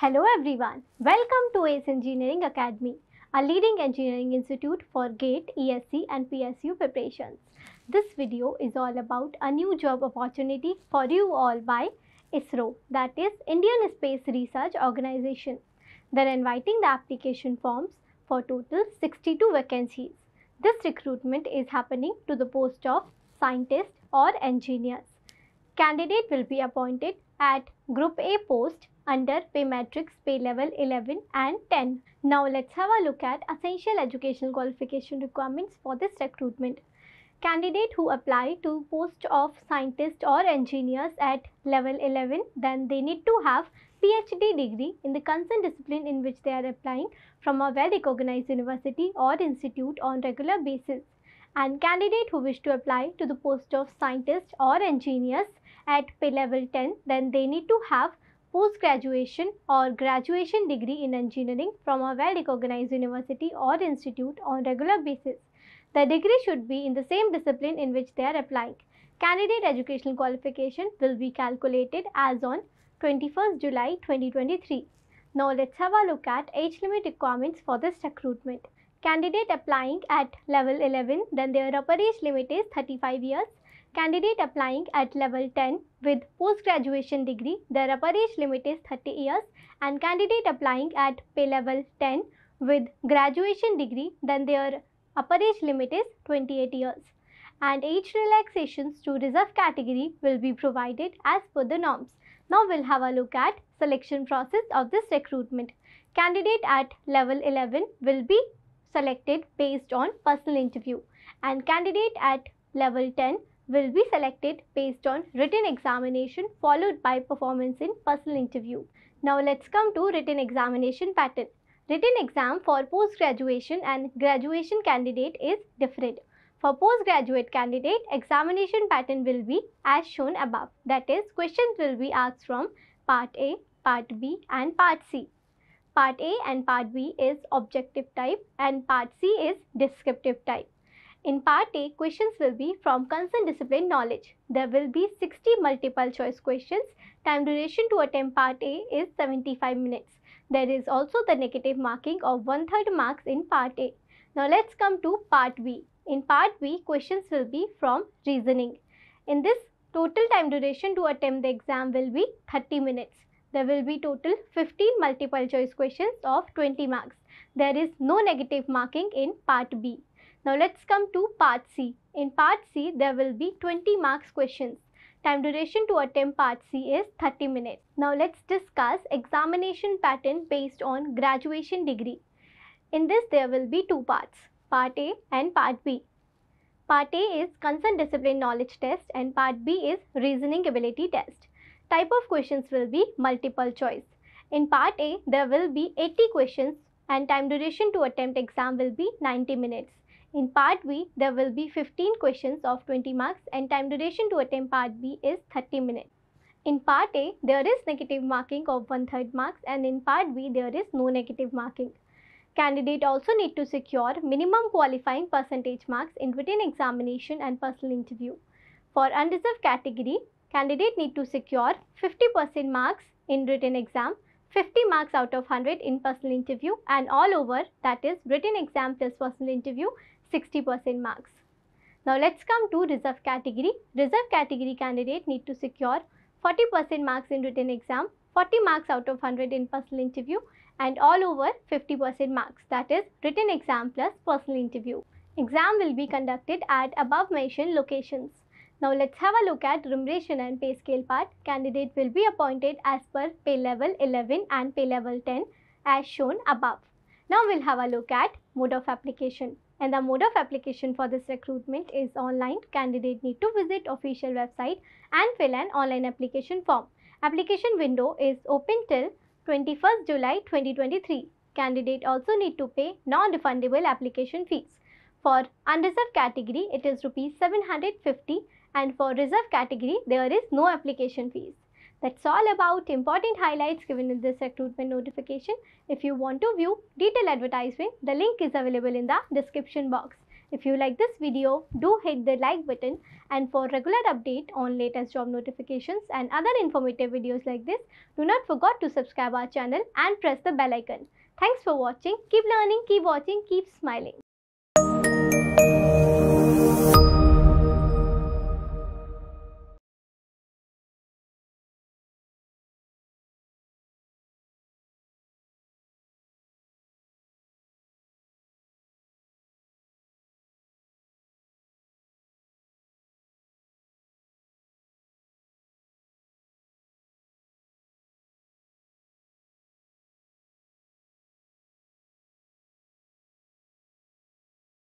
Hello everyone, welcome to ACE Engineering Academy, a leading engineering institute for GATE, ESE and PSU preparations. This video is all about a new job opportunity for you all by ISRO, that is Indian Space Research Organization. They're inviting the application forms for total 62 vacancies. This recruitment is happening to the post of scientist or engineers. Candidate will be appointed at Group A post under pay matrix pay level 11 and 10. Now let's have a look at essential educational qualification requirements for this recruitment. Candidate who apply to post of scientist or engineers at level 11 then they need to have PhD degree in the concerned discipline in which they are applying from a well recognized university or institute on regular basis and candidate who wish to apply to the post of scientist or engineers at pay level 10 then they need to have post graduation or graduation degree in engineering from a well recognized university or institute on regular basis. The degree should be in the same discipline in which they are applying. Candidate educational qualification will be calculated as on 21st July 2023. Now let's have a look at age limit requirements for this recruitment. Candidate applying at level 11 then their upper age limit is 35 years Candidate applying at level 10 with post-graduation degree, their upper age limit is 30 years and candidate applying at pay level 10 with graduation degree, then their upper age limit is 28 years. And age relaxations to reserve category will be provided as per the norms. Now we'll have a look at selection process of this recruitment. Candidate at level 11 will be selected based on personal interview and candidate at level 10 will be selected based on written examination followed by performance in personal interview. Now let's come to written examination pattern. Written exam for post-graduation and graduation candidate is different. For postgraduate candidate, examination pattern will be as shown above. That is, questions will be asked from Part A, Part B and Part C. Part A and Part B is objective type and Part C is descriptive type. In part A, questions will be from concerned discipline knowledge. There will be 60 multiple choice questions. Time duration to attempt part A is 75 minutes. There is also the negative marking of one third marks in part A. Now let's come to part B. In part B, questions will be from reasoning. In this, total time duration to attempt the exam will be 30 minutes. There will be total 15 multiple choice questions of 20 marks. There is no negative marking in part B. Now let's come to part C. In part C, there will be 20 marks questions. Time duration to attempt part C is 30 minutes. Now let's discuss examination pattern based on graduation degree. In this, there will be two parts, part A and part B. Part A is concerned discipline knowledge test and part B is reasoning ability test. Type of questions will be multiple choice. In part A, there will be 80 questions and time duration to attempt exam will be 90 minutes. In part B, there will be 15 questions of 20 marks and time duration to attempt part B is 30 minutes. In part A, there is negative marking of one third marks and in part B, there is no negative marking. Candidate also need to secure minimum qualifying percentage marks in written examination and personal interview. For unreserved category, candidate need to secure 50% marks in written exam, 50 marks out of 100 in personal interview and all over that is written exam plus personal interview 60% marks. Now let's come to reserve category. Reserve category candidate need to secure 40% marks in written exam, 40 marks out of 100 in personal interview and all over 50% marks that is written exam plus personal interview. Exam will be conducted at above mentioned locations. Now let's have a look at remuneration and pay scale part. Candidate will be appointed as per pay level 11 and pay level 10 as shown above. Now we'll have a look at mode of application and the mode of application for this recruitment is online. Candidate need to visit official website and fill an online application form. Application window is open till 21st July 2023. Candidate also need to pay non-refundable application fees. For unreserved category, it is rupees 750 and for reserved category, there is no application fees. That's all about important highlights given in this recruitment notification. If you want to view detailed advertisement, the link is available in the description box. If you like this video, do hit the like button and for regular update on latest job notifications and other informative videos like this, do not forget to subscribe our channel and press the bell icon. Thanks for watching. Keep learning, keep watching, keep smiling.